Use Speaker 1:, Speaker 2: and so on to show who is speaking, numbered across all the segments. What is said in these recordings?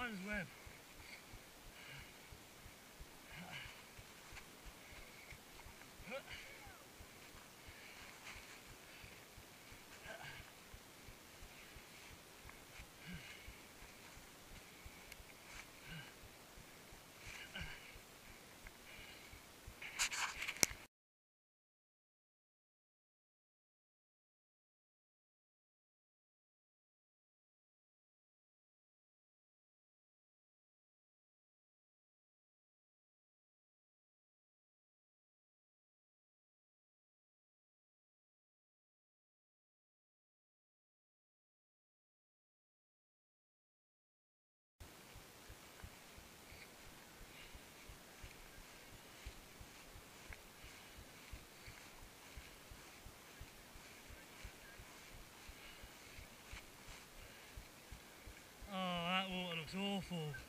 Speaker 1: Spider's web. Oh, that water looks.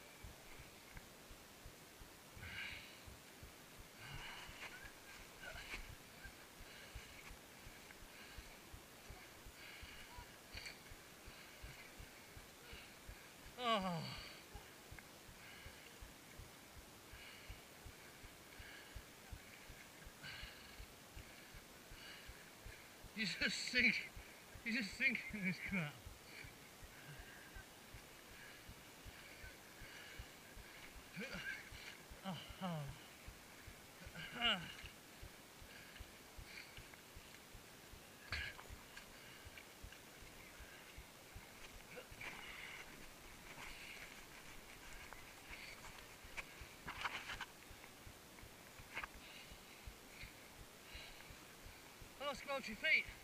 Speaker 1: Oh. You just sink, you just sink in this crap. Oh, oh. Ah. Oh, squelch your feet.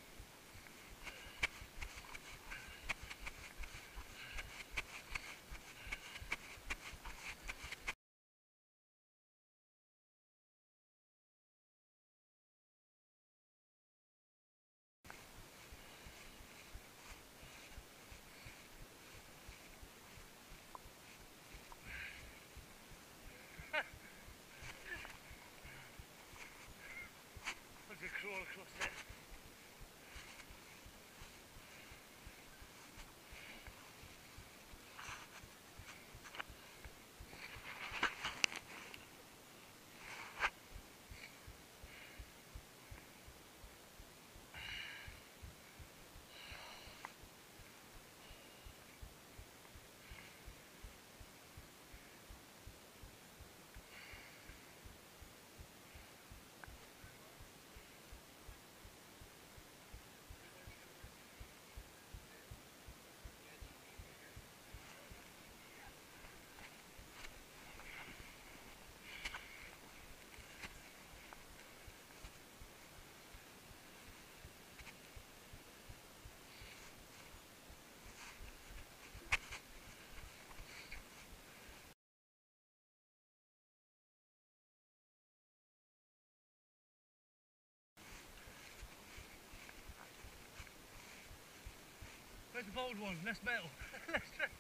Speaker 1: The bold one? Less metal.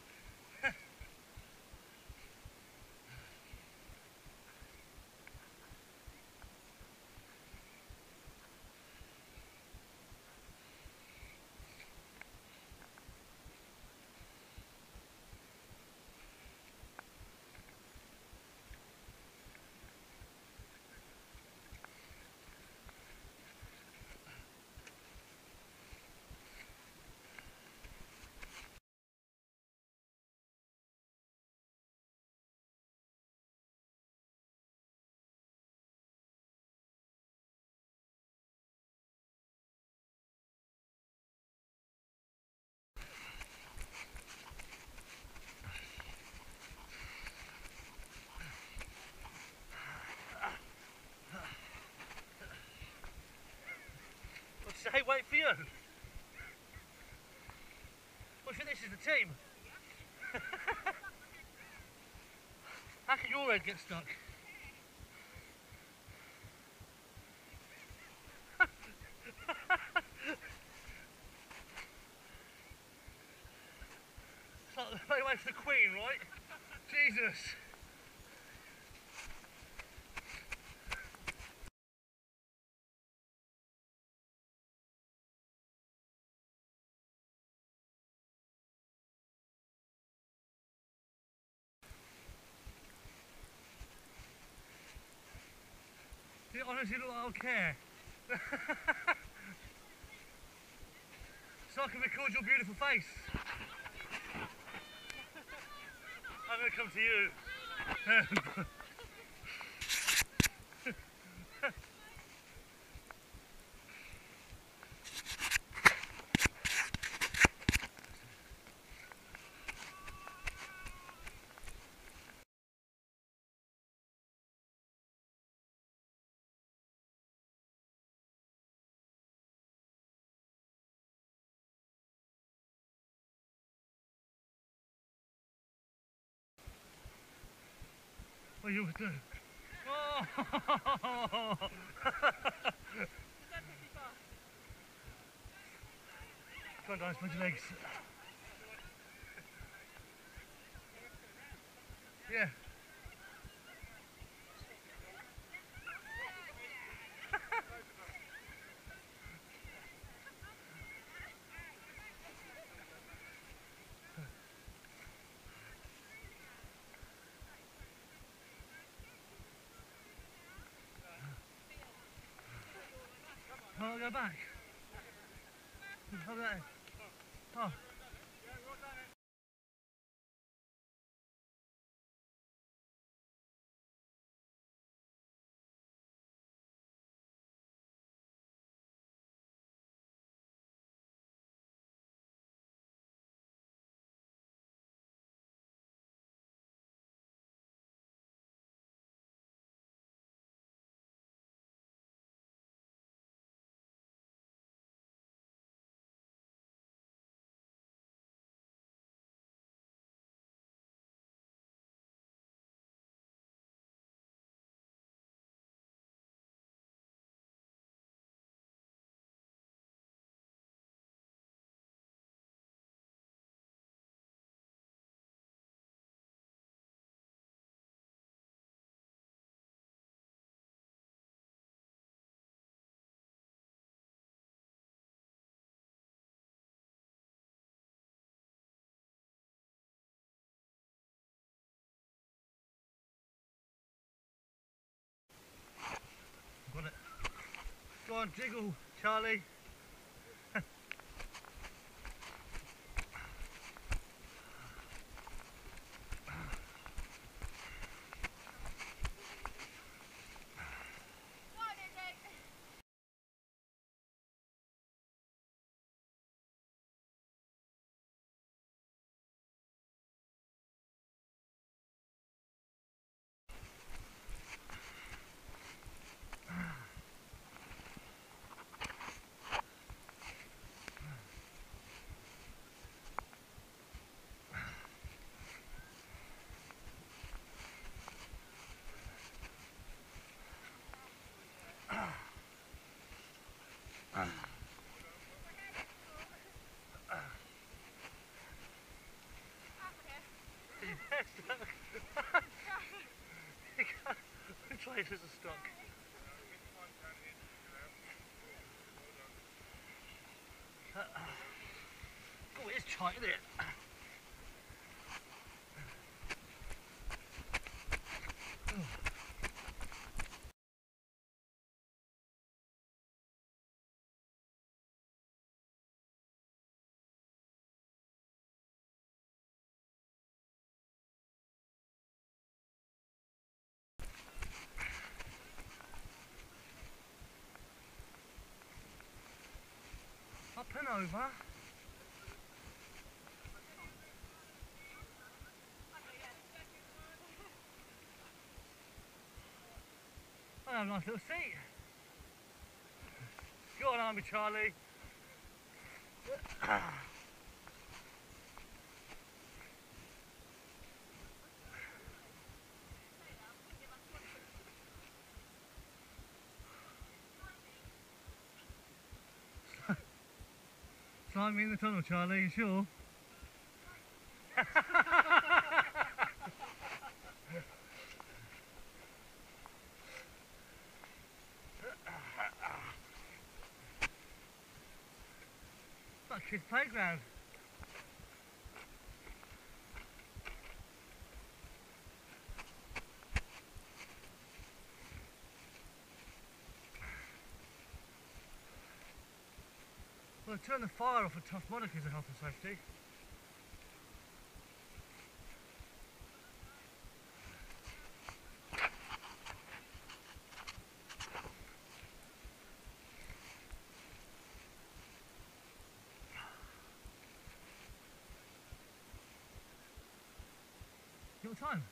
Speaker 1: I think this is the team. How can your head get stuck? it's like they went for the Queen, right? Jesus. You honestly look like I'll care. so I can record your beautiful face. I'm gonna come to you. What you would do? Oh! On, guys, put your legs. Yeah. Go back? How that? Oh. On, jiggle, Charlie. Trailers are stuck. Tight, it? Up and over. A nice little seat. Go on, Army Charlie. Slide me in the tunnel, Charlie, you sure? Like his playground. Well, turn the fire off at Tough Monarchies of health and safety. Time.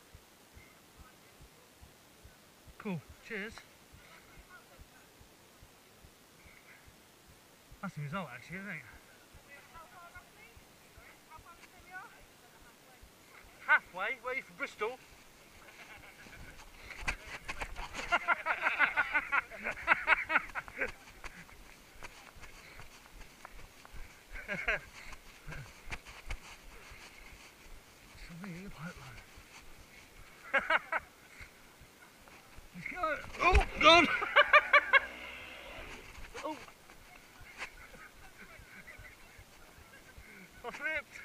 Speaker 1: Cool. Cheers. That's the result actually, isn't it? Halfway? Where are you from Bristol? Something in the pipeline. Oh, God! oh. I slipped.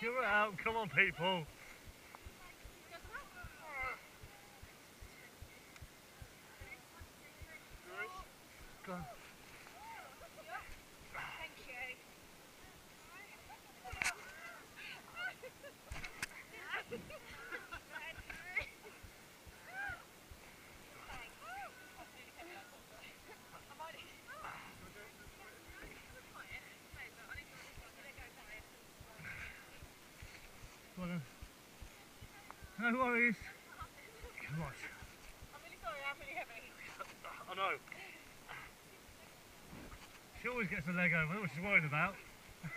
Speaker 1: You're Come on, people. No worries. Come on. I know. She always gets a leg over, what she's worried about.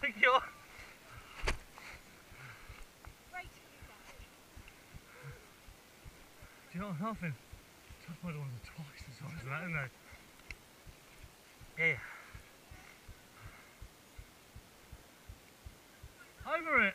Speaker 1: Thank you. What's laughing? Ones are twice the size of that, they? Yeah. Over it.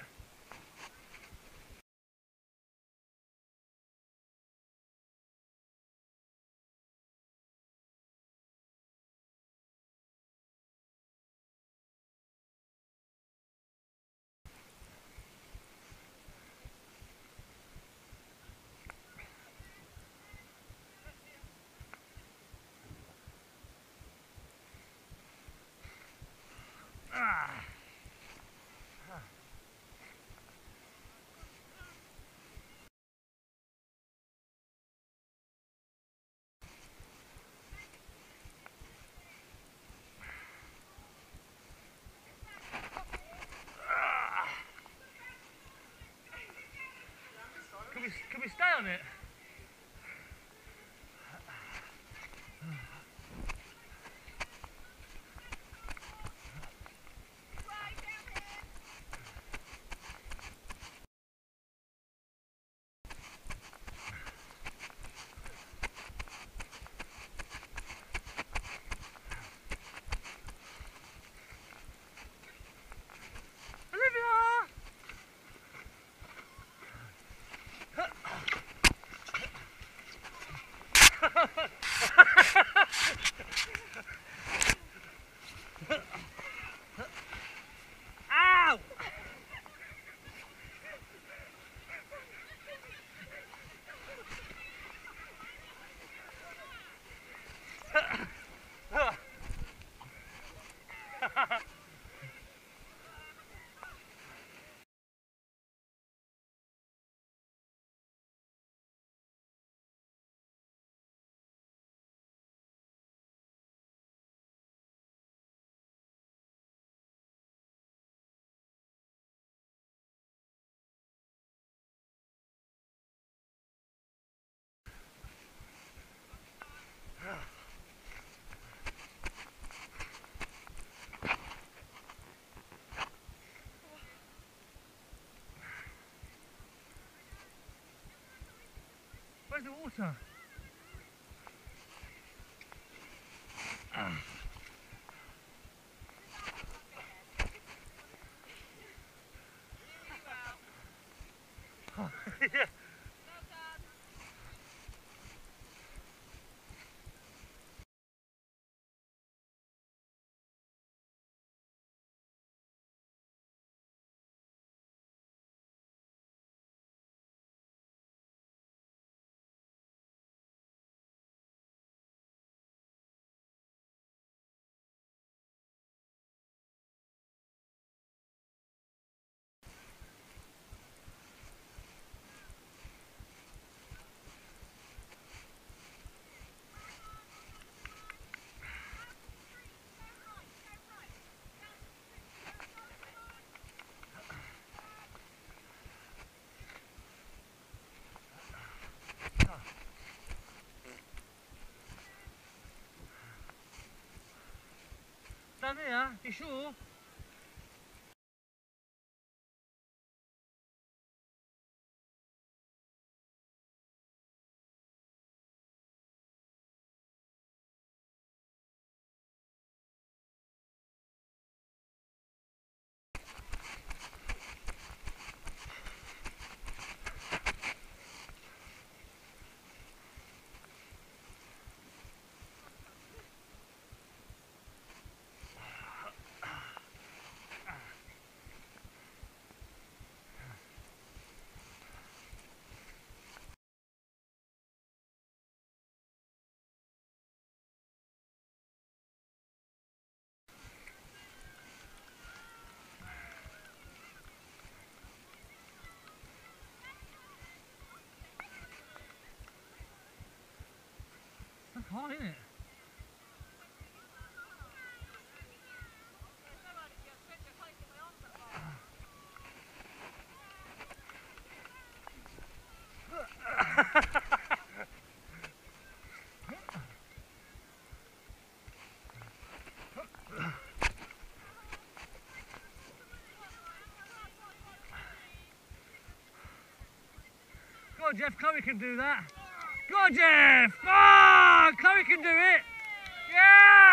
Speaker 1: Пойду лучше. Ah. Down here, you sure? Hot, isn't it? Jeff. Chloe can do that. Go on. Ah, Chloe can do it. Yeah.